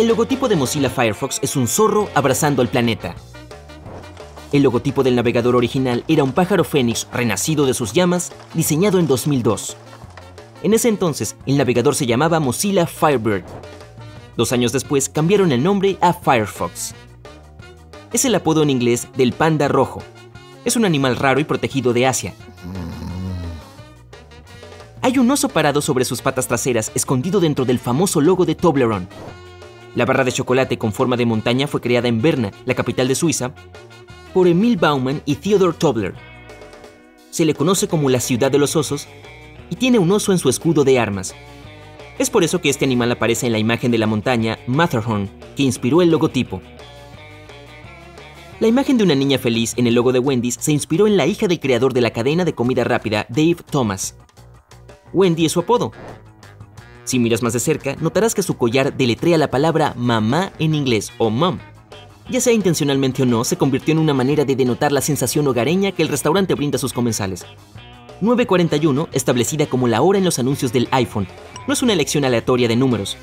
El logotipo de Mozilla Firefox es un zorro abrazando al planeta. El logotipo del navegador original era un pájaro fénix renacido de sus llamas, diseñado en 2002. En ese entonces, el navegador se llamaba Mozilla Firebird. Dos años después cambiaron el nombre a Firefox. Es el apodo en inglés del panda rojo. Es un animal raro y protegido de Asia. Hay un oso parado sobre sus patas traseras, escondido dentro del famoso logo de Toblerone. La barra de chocolate con forma de montaña fue creada en Berna, la capital de Suiza, por Emil Baumann y Theodor Tobler. Se le conoce como la ciudad de los osos y tiene un oso en su escudo de armas. Es por eso que este animal aparece en la imagen de la montaña Matterhorn, que inspiró el logotipo. La imagen de una niña feliz en el logo de Wendy's se inspiró en la hija del creador de la cadena de comida rápida, Dave Thomas. Wendy es su apodo. Si miras más de cerca, notarás que su collar deletrea la palabra mamá en inglés o mom ya sea intencionalmente o no, se convirtió en una manera de denotar la sensación hogareña que el restaurante brinda a sus comensales. 941, establecida como la hora en los anuncios del iPhone, no es una elección aleatoria de números.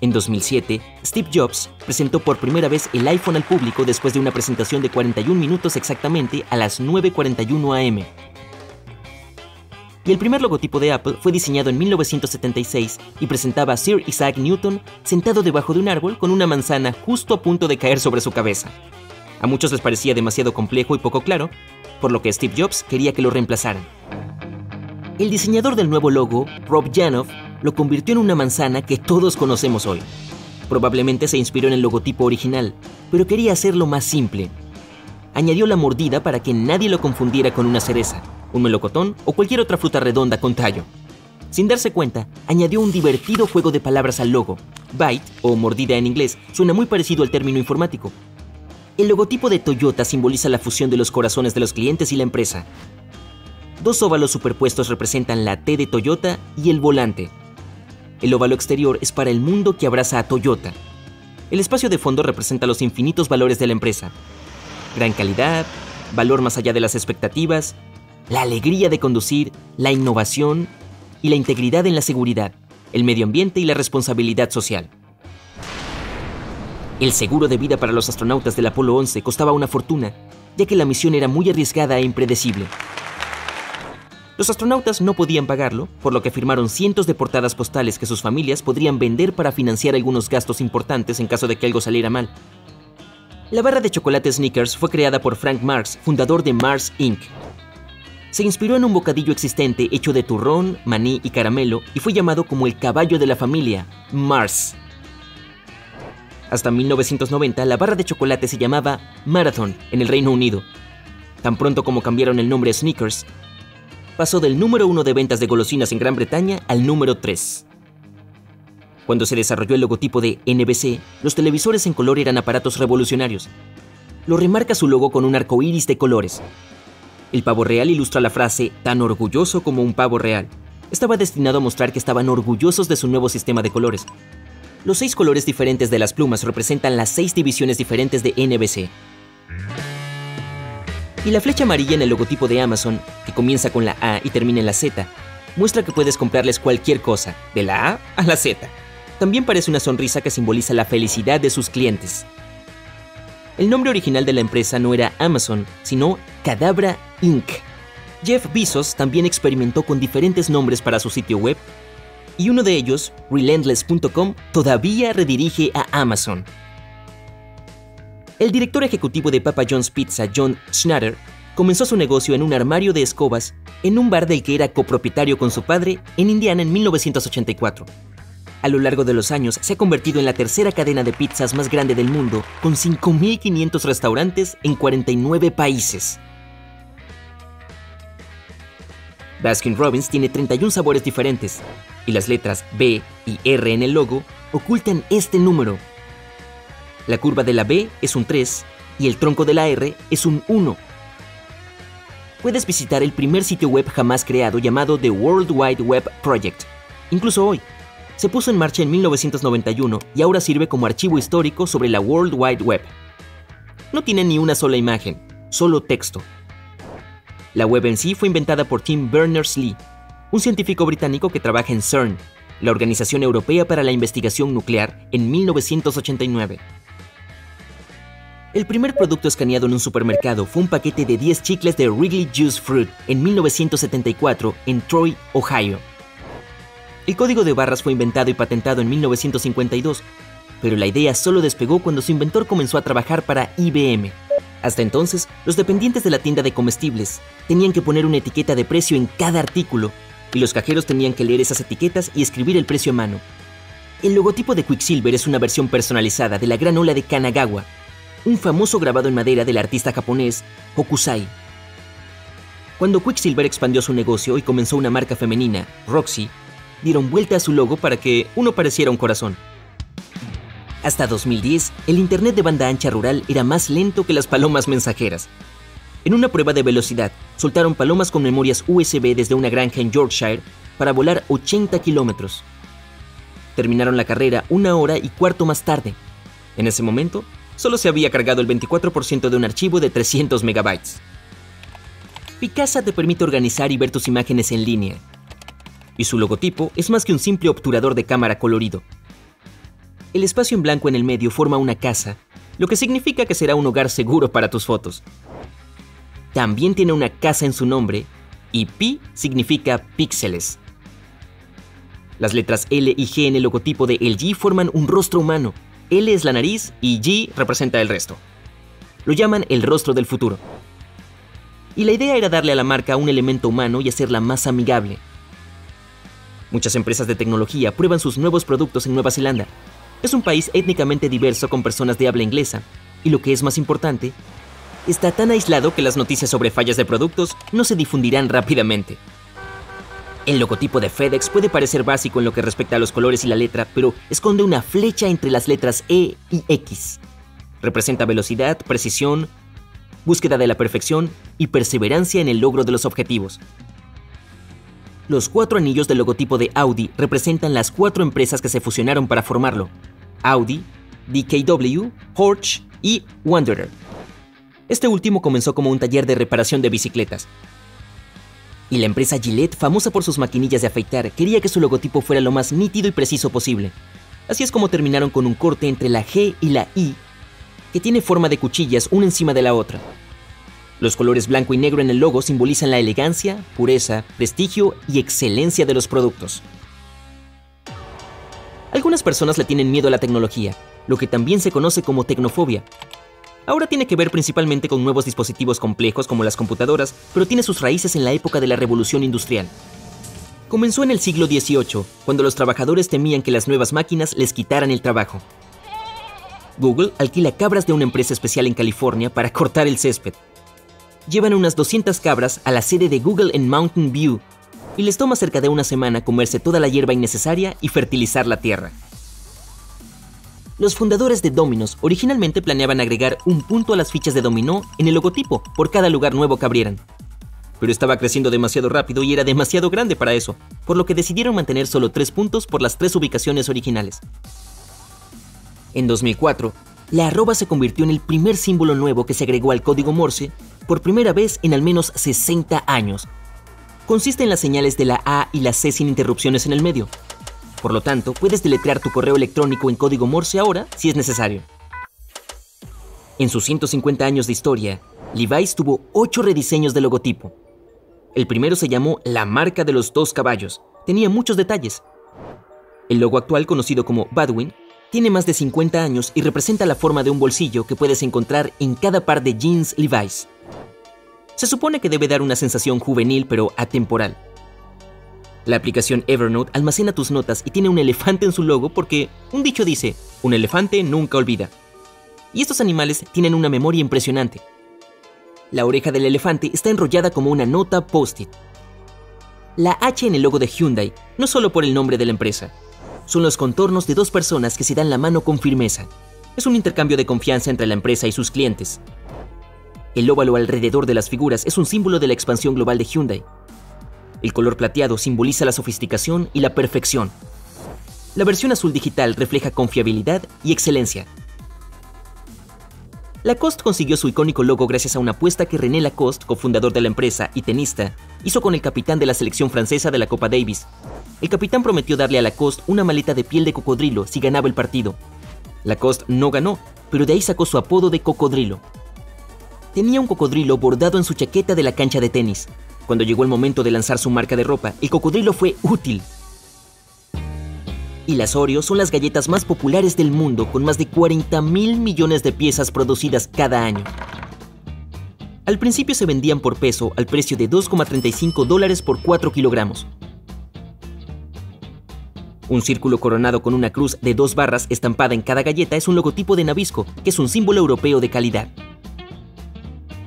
En 2007, Steve Jobs presentó por primera vez el iPhone al público después de una presentación de 41 minutos exactamente a las 9.41 am y el primer logotipo de Apple fue diseñado en 1976 y presentaba a Sir Isaac Newton sentado debajo de un árbol con una manzana justo a punto de caer sobre su cabeza. A muchos les parecía demasiado complejo y poco claro, por lo que Steve Jobs quería que lo reemplazaran. El diseñador del nuevo logo, Rob Janoff, lo convirtió en una manzana que todos conocemos hoy. Probablemente se inspiró en el logotipo original, pero quería hacerlo más simple. Añadió la mordida para que nadie lo confundiera con una cereza un melocotón o cualquier otra fruta redonda con tallo. Sin darse cuenta, añadió un divertido juego de palabras al logo. Bite, o mordida en inglés, suena muy parecido al término informático. El logotipo de Toyota simboliza la fusión de los corazones de los clientes y la empresa. Dos óvalos superpuestos representan la T de Toyota y el volante. El óvalo exterior es para el mundo que abraza a Toyota. El espacio de fondo representa los infinitos valores de la empresa. Gran calidad, valor más allá de las expectativas, la alegría de conducir, la innovación y la integridad en la seguridad, el medio ambiente y la responsabilidad social. El seguro de vida para los astronautas del Apolo 11 costaba una fortuna, ya que la misión era muy arriesgada e impredecible. Los astronautas no podían pagarlo, por lo que firmaron cientos de portadas postales que sus familias podrían vender para financiar algunos gastos importantes en caso de que algo saliera mal. La barra de chocolate Snickers fue creada por Frank Marx, fundador de Mars Inc., se inspiró en un bocadillo existente hecho de turrón, maní y caramelo y fue llamado como el caballo de la familia, Mars. Hasta 1990 la barra de chocolate se llamaba Marathon en el Reino Unido. Tan pronto como cambiaron el nombre a Snickers, pasó del número uno de ventas de golosinas en Gran Bretaña al número 3. Cuando se desarrolló el logotipo de NBC, los televisores en color eran aparatos revolucionarios. Lo remarca su logo con un arco iris de colores, el pavo real ilustra la frase tan orgulloso como un pavo real. Estaba destinado a mostrar que estaban orgullosos de su nuevo sistema de colores. Los seis colores diferentes de las plumas representan las seis divisiones diferentes de NBC. Y la flecha amarilla en el logotipo de Amazon, que comienza con la A y termina en la Z, muestra que puedes comprarles cualquier cosa, de la A a la Z. También parece una sonrisa que simboliza la felicidad de sus clientes. El nombre original de la empresa no era Amazon, sino Cadabra Inc. Jeff Bezos también experimentó con diferentes nombres para su sitio web, y uno de ellos, relentless.com, todavía redirige a Amazon. El director ejecutivo de Papa John's Pizza, John Schnatter, comenzó su negocio en un armario de escobas en un bar del que era copropietario con su padre en Indiana en 1984. A lo largo de los años se ha convertido en la tercera cadena de pizzas más grande del mundo, con 5.500 restaurantes en 49 países. Baskin Robbins tiene 31 sabores diferentes, y las letras B y R en el logo ocultan este número. La curva de la B es un 3 y el tronco de la R es un 1. Puedes visitar el primer sitio web jamás creado llamado The World Wide Web Project, incluso hoy se puso en marcha en 1991 y ahora sirve como archivo histórico sobre la World Wide Web. No tiene ni una sola imagen, solo texto. La web en sí fue inventada por Tim Berners-Lee, un científico británico que trabaja en CERN, la Organización Europea para la Investigación Nuclear, en 1989. El primer producto escaneado en un supermercado fue un paquete de 10 chicles de Wrigley Juice Fruit en 1974 en Troy, Ohio. El código de barras fue inventado y patentado en 1952, pero la idea solo despegó cuando su inventor comenzó a trabajar para IBM. Hasta entonces, los dependientes de la tienda de comestibles tenían que poner una etiqueta de precio en cada artículo, y los cajeros tenían que leer esas etiquetas y escribir el precio a mano. El logotipo de Quicksilver es una versión personalizada de la gran ola de Kanagawa, un famoso grabado en madera del artista japonés Hokusai. Cuando Quicksilver expandió su negocio y comenzó una marca femenina, Roxy, dieron vuelta a su logo para que uno pareciera un corazón. Hasta 2010, el Internet de banda ancha rural era más lento que las palomas mensajeras. En una prueba de velocidad, soltaron palomas con memorias USB desde una granja en Yorkshire para volar 80 kilómetros. Terminaron la carrera una hora y cuarto más tarde. En ese momento, solo se había cargado el 24% de un archivo de 300 megabytes. Picasa te permite organizar y ver tus imágenes en línea. Y su logotipo es más que un simple obturador de cámara colorido. El espacio en blanco en el medio forma una casa, lo que significa que será un hogar seguro para tus fotos. También tiene una casa en su nombre y pi significa píxeles. Las letras L y G en el logotipo de LG forman un rostro humano. L es la nariz y G representa el resto. Lo llaman el rostro del futuro. Y la idea era darle a la marca un elemento humano y hacerla más amigable. Muchas empresas de tecnología prueban sus nuevos productos en Nueva Zelanda. Es un país étnicamente diverso con personas de habla inglesa, y lo que es más importante, está tan aislado que las noticias sobre fallas de productos no se difundirán rápidamente. El logotipo de FedEx puede parecer básico en lo que respecta a los colores y la letra, pero esconde una flecha entre las letras E y X. Representa velocidad, precisión, búsqueda de la perfección y perseverancia en el logro de los objetivos. Los cuatro anillos del logotipo de Audi representan las cuatro empresas que se fusionaron para formarlo. Audi, DKW, Porsche y Wanderer. Este último comenzó como un taller de reparación de bicicletas. Y la empresa Gillette, famosa por sus maquinillas de afeitar, quería que su logotipo fuera lo más nítido y preciso posible. Así es como terminaron con un corte entre la G y la I, que tiene forma de cuchillas una encima de la otra. Los colores blanco y negro en el logo simbolizan la elegancia, pureza, prestigio y excelencia de los productos. Algunas personas le tienen miedo a la tecnología, lo que también se conoce como tecnofobia, Ahora tiene que ver principalmente con nuevos dispositivos complejos como las computadoras, pero tiene sus raíces en la época de la revolución industrial. Comenzó en el siglo XVIII, cuando los trabajadores temían que las nuevas máquinas les quitaran el trabajo. Google alquila cabras de una empresa especial en California para cortar el césped. Llevan unas 200 cabras a la sede de Google en Mountain View y les toma cerca de una semana comerse toda la hierba innecesaria y fertilizar la tierra. Los fundadores de Domino's originalmente planeaban agregar un punto a las fichas de dominó en el logotipo por cada lugar nuevo que abrieran. Pero estaba creciendo demasiado rápido y era demasiado grande para eso, por lo que decidieron mantener solo tres puntos por las tres ubicaciones originales. En 2004, la arroba se convirtió en el primer símbolo nuevo que se agregó al código Morse por primera vez en al menos 60 años. Consiste en las señales de la A y la C sin interrupciones en el medio, por lo tanto, puedes deletrear tu correo electrónico en código Morse ahora si es necesario. En sus 150 años de historia, Levi's tuvo 8 rediseños de logotipo. El primero se llamó La marca de los dos caballos. Tenía muchos detalles. El logo actual, conocido como Badwin, tiene más de 50 años y representa la forma de un bolsillo que puedes encontrar en cada par de jeans Levi's. Se supone que debe dar una sensación juvenil pero atemporal. La aplicación Evernote almacena tus notas y tiene un elefante en su logo porque un dicho dice, un elefante nunca olvida. Y estos animales tienen una memoria impresionante. La oreja del elefante está enrollada como una nota post-it. La H en el logo de Hyundai no solo por el nombre de la empresa, son los contornos de dos personas que se dan la mano con firmeza. Es un intercambio de confianza entre la empresa y sus clientes. El óvalo alrededor de las figuras es un símbolo de la expansión global de Hyundai el color plateado simboliza la sofisticación y la perfección. La versión azul digital refleja confiabilidad y excelencia. Lacoste consiguió su icónico logo gracias a una apuesta que René Lacoste, cofundador de la empresa y tenista, hizo con el capitán de la selección francesa de la Copa Davis. El capitán prometió darle a Lacoste una maleta de piel de cocodrilo si ganaba el partido. Lacoste no ganó, pero de ahí sacó su apodo de cocodrilo. Tenía un cocodrilo bordado en su chaqueta de la cancha de tenis. Cuando llegó el momento de lanzar su marca de ropa, el cocodrilo fue útil y las Oreo son las galletas más populares del mundo con más de 40 mil millones de piezas producidas cada año. Al principio se vendían por peso al precio de 2,35 dólares por 4 kilogramos. Un círculo coronado con una cruz de dos barras estampada en cada galleta es un logotipo de Nabisco, que es un símbolo europeo de calidad.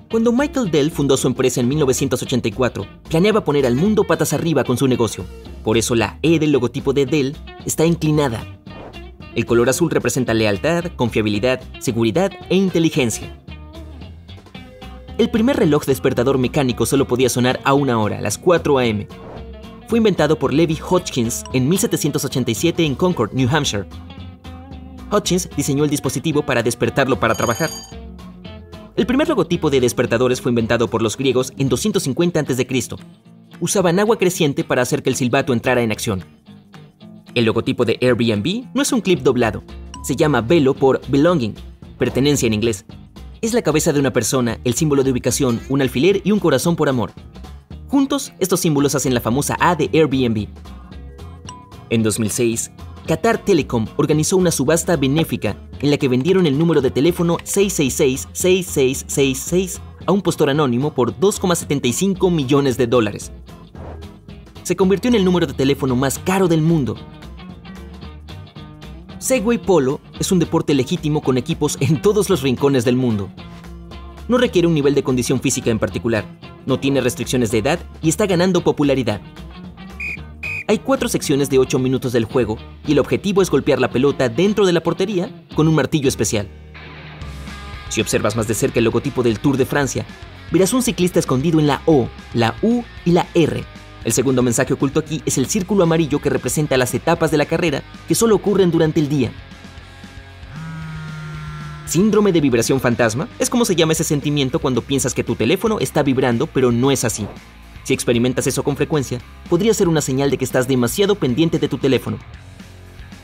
Cuando Michael Dell fundó su empresa en 1984, planeaba poner al mundo patas arriba con su negocio. Por eso la E del logotipo de Dell está inclinada. El color azul representa lealtad, confiabilidad, seguridad e inteligencia. El primer reloj despertador mecánico solo podía sonar a una hora, las 4 a.m. Fue inventado por Levi Hodgkins en 1787 en Concord, New Hampshire. Hodgkins diseñó el dispositivo para despertarlo para trabajar. El primer logotipo de despertadores fue inventado por los griegos en 250 a.C. Usaban agua creciente para hacer que el silbato entrara en acción. El logotipo de Airbnb no es un clip doblado. Se llama velo por belonging, pertenencia en inglés. Es la cabeza de una persona, el símbolo de ubicación, un alfiler y un corazón por amor. Juntos, estos símbolos hacen la famosa A de Airbnb. En 2006, Qatar Telecom organizó una subasta benéfica en la que vendieron el número de teléfono 666-6666 a un postor anónimo por 2,75 millones de dólares. Se convirtió en el número de teléfono más caro del mundo. Segway Polo es un deporte legítimo con equipos en todos los rincones del mundo. No requiere un nivel de condición física en particular, no tiene restricciones de edad y está ganando popularidad. Hay cuatro secciones de 8 minutos del juego y el objetivo es golpear la pelota dentro de la portería con un martillo especial. Si observas más de cerca el logotipo del Tour de Francia, verás un ciclista escondido en la O, la U y la R. El segundo mensaje oculto aquí es el círculo amarillo que representa las etapas de la carrera que solo ocurren durante el día. Síndrome de vibración fantasma es como se llama ese sentimiento cuando piensas que tu teléfono está vibrando pero no es así. Si experimentas eso con frecuencia, podría ser una señal de que estás demasiado pendiente de tu teléfono.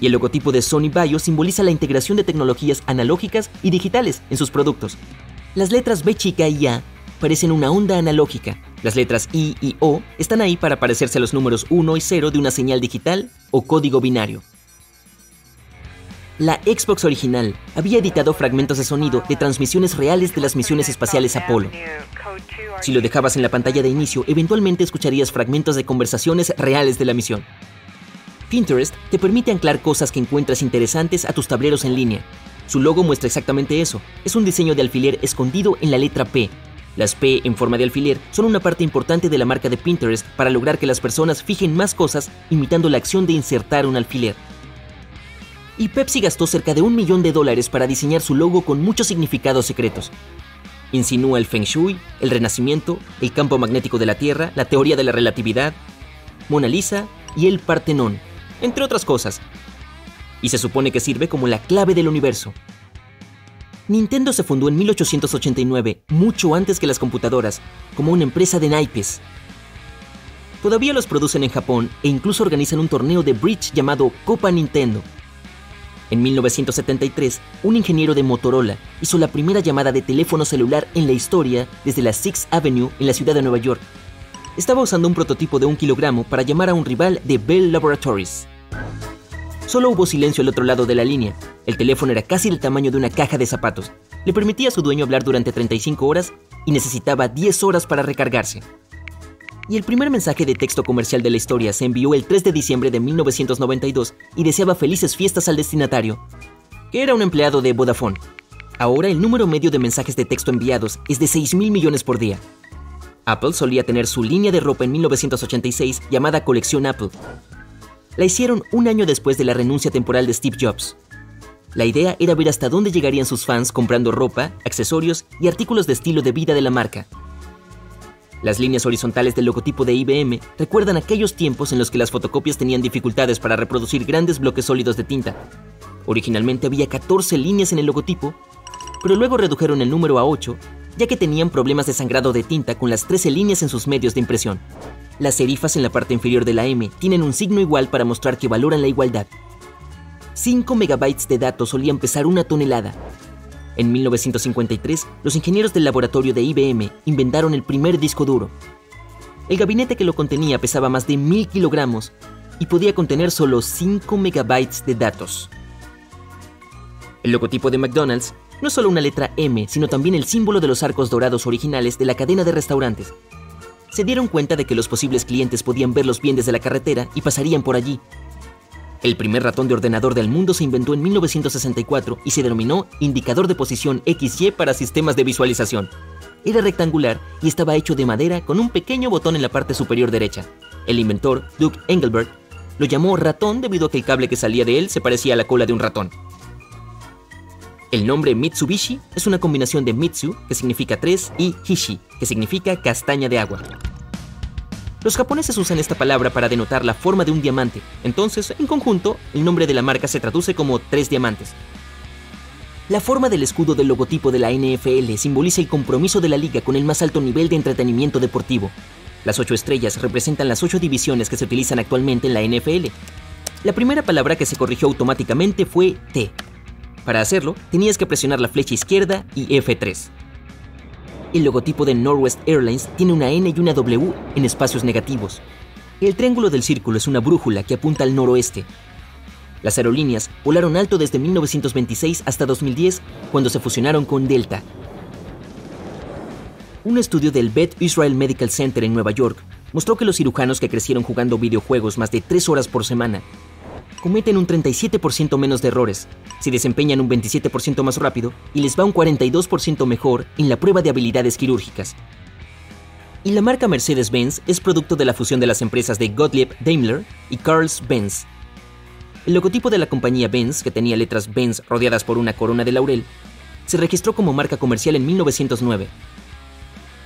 Y el logotipo de Sony Bio simboliza la integración de tecnologías analógicas y digitales en sus productos. Las letras B chica y A parecen una onda analógica. Las letras I y O están ahí para parecerse a los números 1 y 0 de una señal digital o código binario. La Xbox original había editado fragmentos de sonido de transmisiones reales de las misiones espaciales Apolo. Si lo dejabas en la pantalla de inicio, eventualmente escucharías fragmentos de conversaciones reales de la misión. Pinterest te permite anclar cosas que encuentras interesantes a tus tableros en línea. Su logo muestra exactamente eso. Es un diseño de alfiler escondido en la letra P. Las P en forma de alfiler son una parte importante de la marca de Pinterest para lograr que las personas fijen más cosas imitando la acción de insertar un alfiler y Pepsi gastó cerca de un millón de dólares para diseñar su logo con muchos significados secretos. Insinúa el Feng Shui, el Renacimiento, el campo magnético de la Tierra, la teoría de la relatividad, Mona Lisa y el Partenón, entre otras cosas. Y se supone que sirve como la clave del universo. Nintendo se fundó en 1889, mucho antes que las computadoras, como una empresa de naipes. Todavía los producen en Japón e incluso organizan un torneo de bridge llamado Copa Nintendo, en 1973, un ingeniero de Motorola hizo la primera llamada de teléfono celular en la historia desde la Sixth Avenue en la ciudad de Nueva York. Estaba usando un prototipo de un kilogramo para llamar a un rival de Bell Laboratories. Solo hubo silencio al otro lado de la línea. El teléfono era casi del tamaño de una caja de zapatos. Le permitía a su dueño hablar durante 35 horas y necesitaba 10 horas para recargarse y el primer mensaje de texto comercial de la historia se envió el 3 de diciembre de 1992 y deseaba felices fiestas al destinatario, que era un empleado de Vodafone. Ahora el número medio de mensajes de texto enviados es de 6 mil millones por día. Apple solía tener su línea de ropa en 1986 llamada Colección Apple. La hicieron un año después de la renuncia temporal de Steve Jobs. La idea era ver hasta dónde llegarían sus fans comprando ropa, accesorios y artículos de estilo de vida de la marca, las líneas horizontales del logotipo de IBM recuerdan aquellos tiempos en los que las fotocopias tenían dificultades para reproducir grandes bloques sólidos de tinta. Originalmente había 14 líneas en el logotipo, pero luego redujeron el número a 8, ya que tenían problemas de sangrado de tinta con las 13 líneas en sus medios de impresión. Las serifas en la parte inferior de la M tienen un signo igual para mostrar que valoran la igualdad. 5 megabytes de datos solían pesar una tonelada. En 1953, los ingenieros del laboratorio de IBM inventaron el primer disco duro. El gabinete que lo contenía pesaba más de 1000 kilogramos y podía contener solo 5 megabytes de datos. El logotipo de McDonald's no solo una letra M, sino también el símbolo de los arcos dorados originales de la cadena de restaurantes. Se dieron cuenta de que los posibles clientes podían verlos bien desde la carretera y pasarían por allí, el primer ratón de ordenador del mundo se inventó en 1964 y se denominó indicador de posición XY para sistemas de visualización. Era rectangular y estaba hecho de madera con un pequeño botón en la parte superior derecha. El inventor, Doug Engelbert, lo llamó ratón debido a que el cable que salía de él se parecía a la cola de un ratón. El nombre Mitsubishi es una combinación de Mitsu, que significa tres, y Hishi, que significa castaña de agua. Los japoneses usan esta palabra para denotar la forma de un diamante, entonces, en conjunto, el nombre de la marca se traduce como tres diamantes. La forma del escudo del logotipo de la NFL simboliza el compromiso de la liga con el más alto nivel de entretenimiento deportivo. Las ocho estrellas representan las ocho divisiones que se utilizan actualmente en la NFL. La primera palabra que se corrigió automáticamente fue T. Para hacerlo, tenías que presionar la flecha izquierda y F3. El logotipo de Northwest Airlines tiene una N y una W en espacios negativos. El triángulo del círculo es una brújula que apunta al noroeste. Las aerolíneas volaron alto desde 1926 hasta 2010, cuando se fusionaron con Delta. Un estudio del Beth Israel Medical Center en Nueva York mostró que los cirujanos que crecieron jugando videojuegos más de 3 horas por semana cometen un 37% menos de errores, se desempeñan un 27% más rápido y les va un 42% mejor en la prueba de habilidades quirúrgicas. Y la marca Mercedes-Benz es producto de la fusión de las empresas de Gottlieb Daimler y Carls-Benz. El logotipo de la compañía Benz, que tenía letras Benz rodeadas por una corona de laurel, se registró como marca comercial en 1909.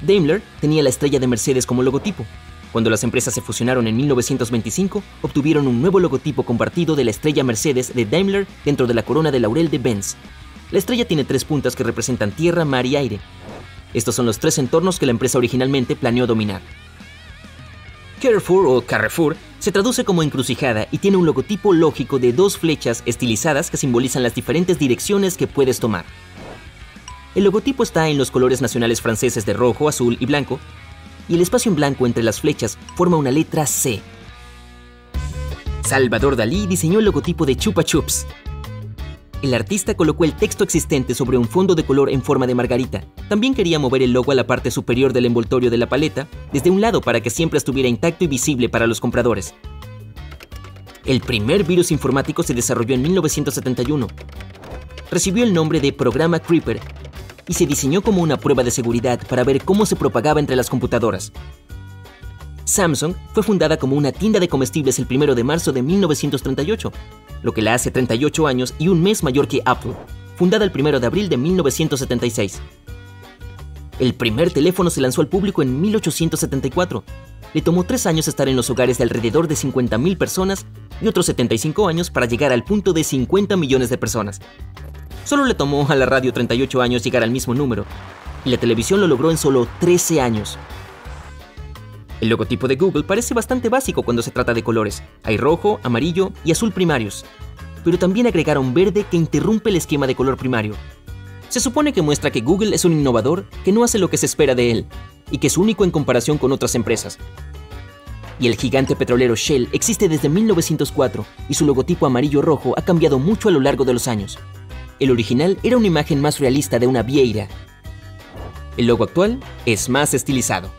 Daimler tenía la estrella de Mercedes como logotipo, cuando las empresas se fusionaron en 1925, obtuvieron un nuevo logotipo compartido de la estrella Mercedes de Daimler dentro de la corona de laurel de Benz. La estrella tiene tres puntas que representan tierra, mar y aire. Estos son los tres entornos que la empresa originalmente planeó dominar. Carrefour o Carrefour se traduce como encrucijada y tiene un logotipo lógico de dos flechas estilizadas que simbolizan las diferentes direcciones que puedes tomar. El logotipo está en los colores nacionales franceses de rojo, azul y blanco, y el espacio en blanco entre las flechas forma una letra C. Salvador Dalí diseñó el logotipo de Chupa Chups. El artista colocó el texto existente sobre un fondo de color en forma de margarita. También quería mover el logo a la parte superior del envoltorio de la paleta, desde un lado para que siempre estuviera intacto y visible para los compradores. El primer virus informático se desarrolló en 1971. Recibió el nombre de Programa Creeper y se diseñó como una prueba de seguridad para ver cómo se propagaba entre las computadoras. Samsung fue fundada como una tienda de comestibles el 1 de marzo de 1938, lo que la hace 38 años y un mes mayor que Apple, fundada el 1 de abril de 1976. El primer teléfono se lanzó al público en 1874. Le tomó tres años estar en los hogares de alrededor de 50.000 personas y otros 75 años para llegar al punto de 50 millones de personas. Solo le tomó a la radio 38 años llegar al mismo número, y la televisión lo logró en solo 13 años. El logotipo de Google parece bastante básico cuando se trata de colores. Hay rojo, amarillo y azul primarios, pero también agregaron verde que interrumpe el esquema de color primario. Se supone que muestra que Google es un innovador que no hace lo que se espera de él, y que es único en comparación con otras empresas. Y el gigante petrolero Shell existe desde 1904 y su logotipo amarillo-rojo ha cambiado mucho a lo largo de los años. El original era una imagen más realista de una vieira. El logo actual es más estilizado.